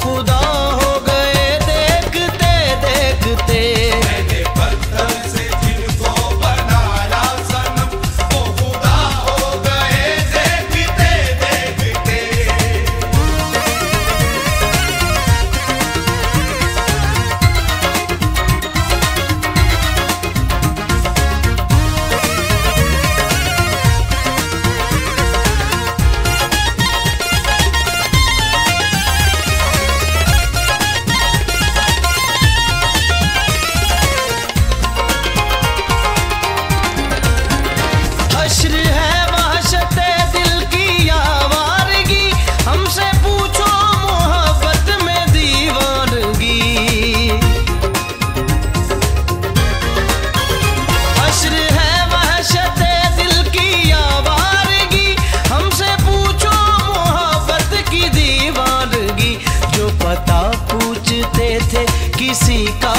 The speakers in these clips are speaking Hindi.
खुदा हो। किसी का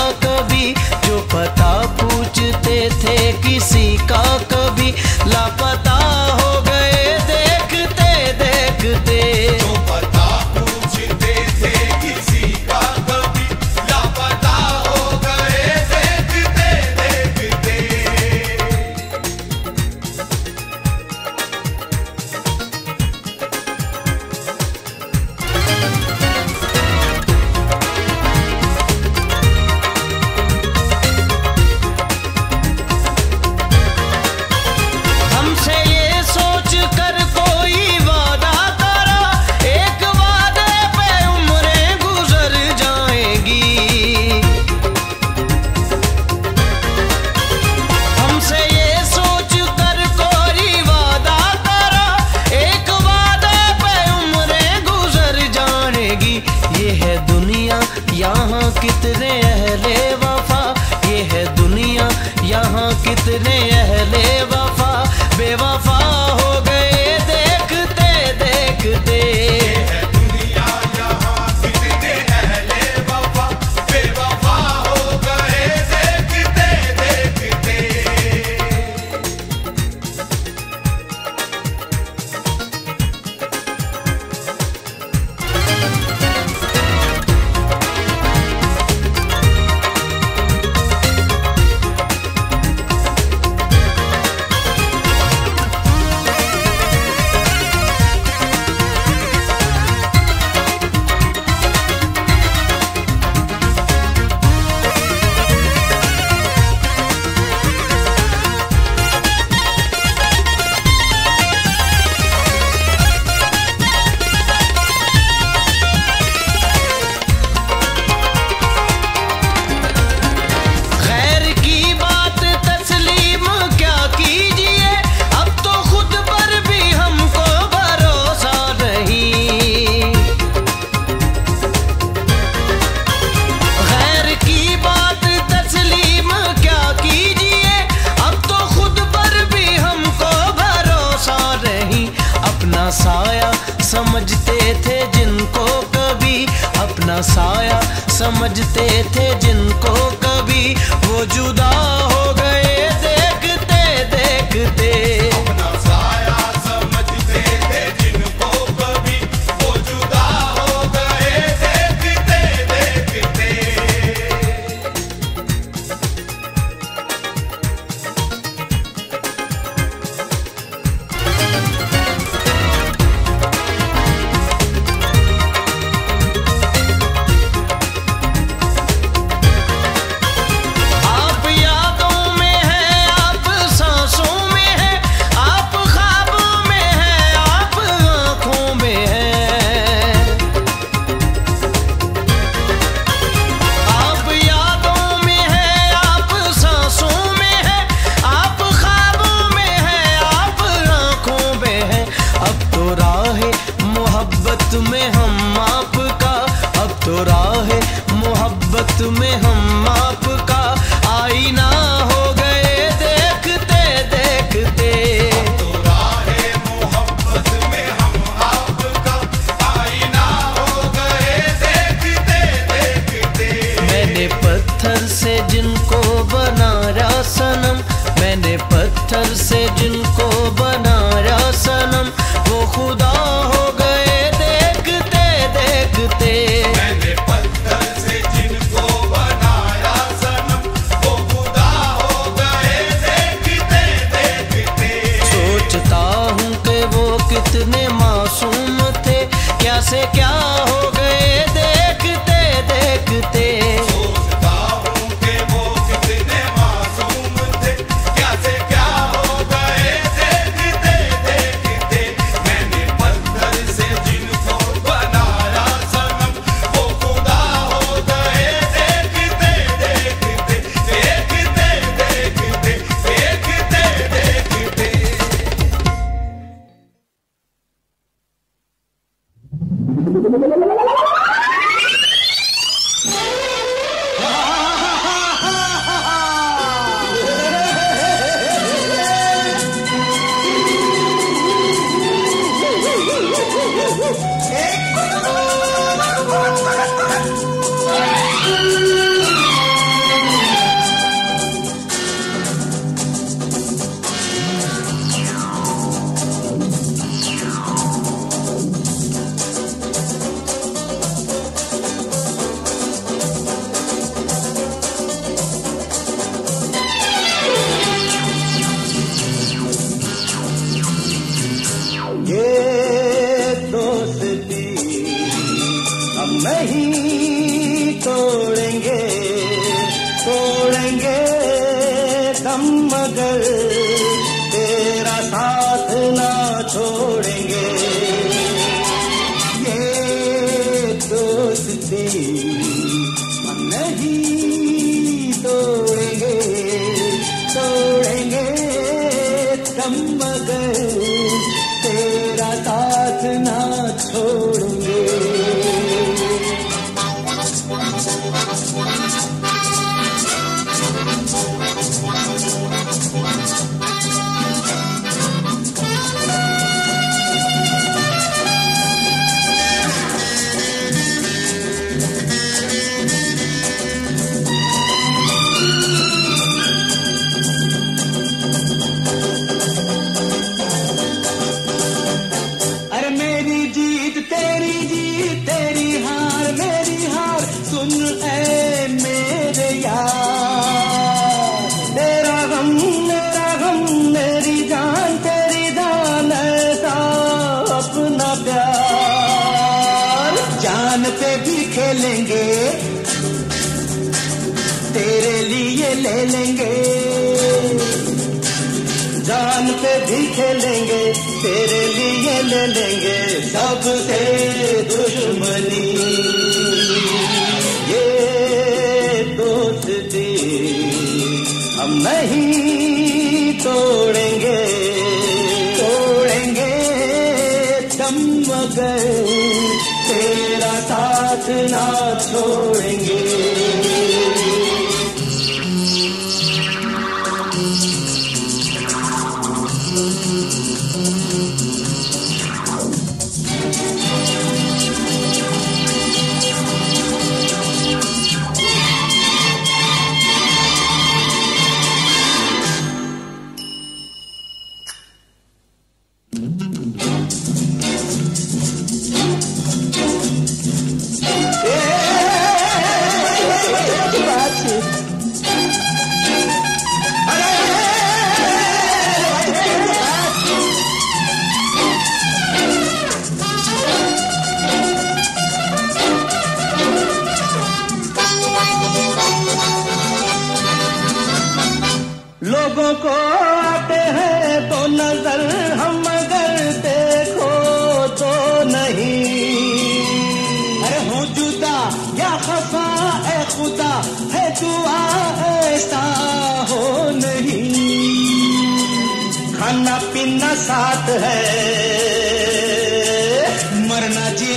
ना साया समझते थे जिनको कभी वो जुदा हो तुम्हें नहीं तो मेरी हार मेरी हार सुन ऐ Oh.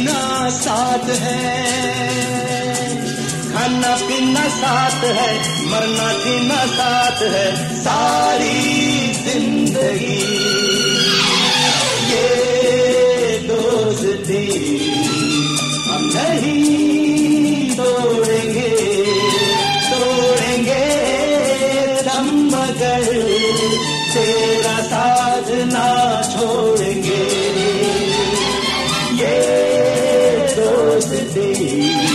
पीना साथ है। खाना पीना साथ है मरना जीना साथ है सारी ज़िंदगी। see.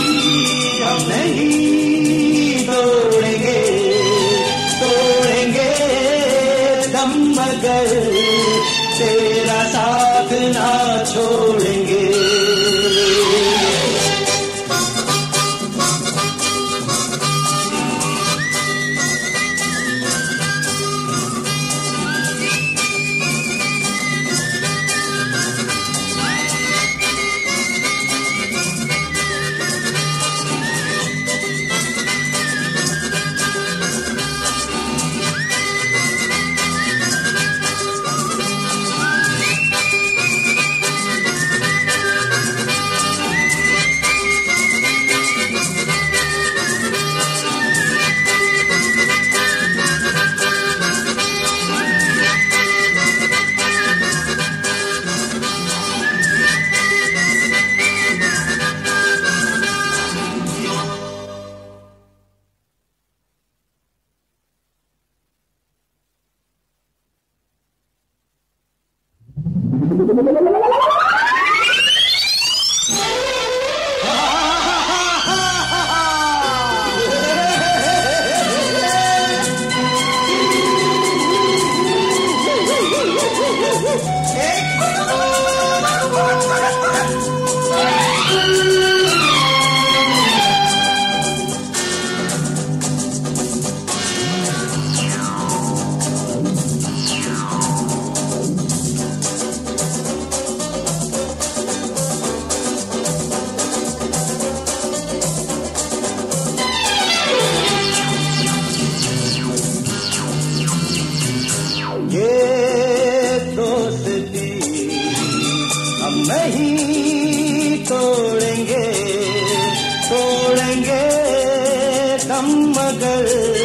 मगर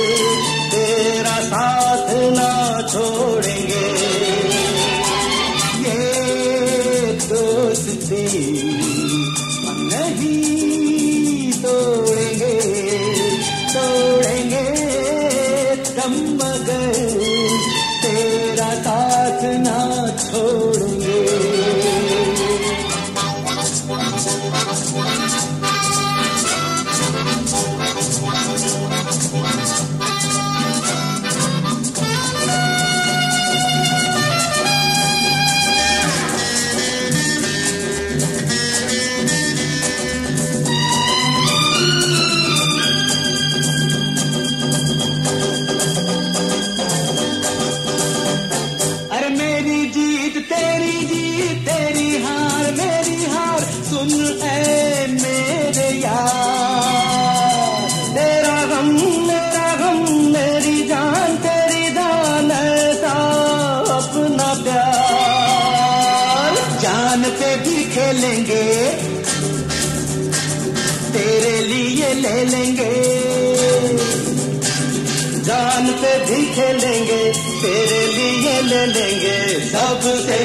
चलेंगे सबसे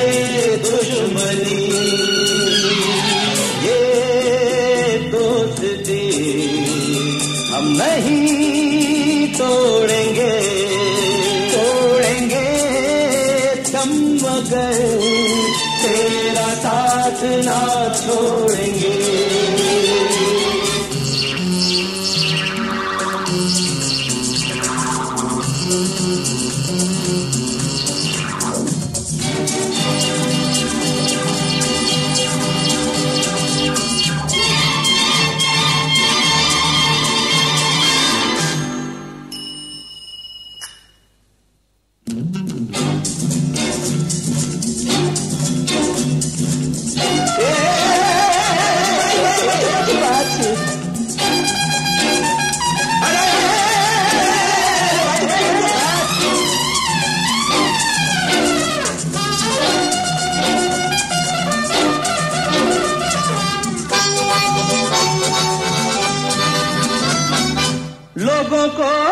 दुश्मनी। ये दोस्ती हम नहीं तोड़ेंगे। तोड़ेंगे तम मगर तेरा साथ ना छोड़े। लोगों को